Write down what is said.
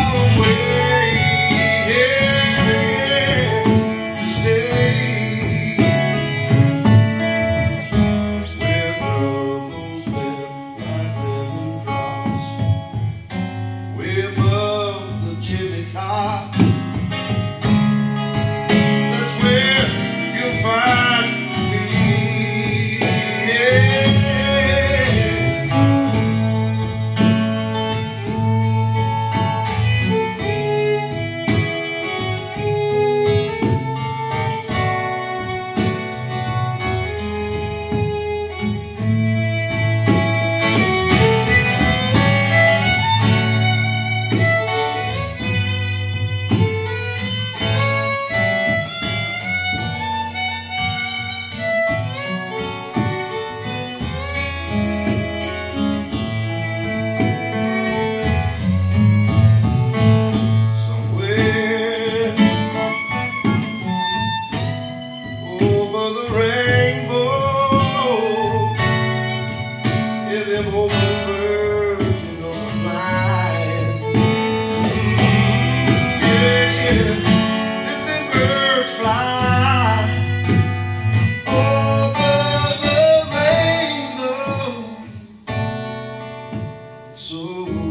fall away. so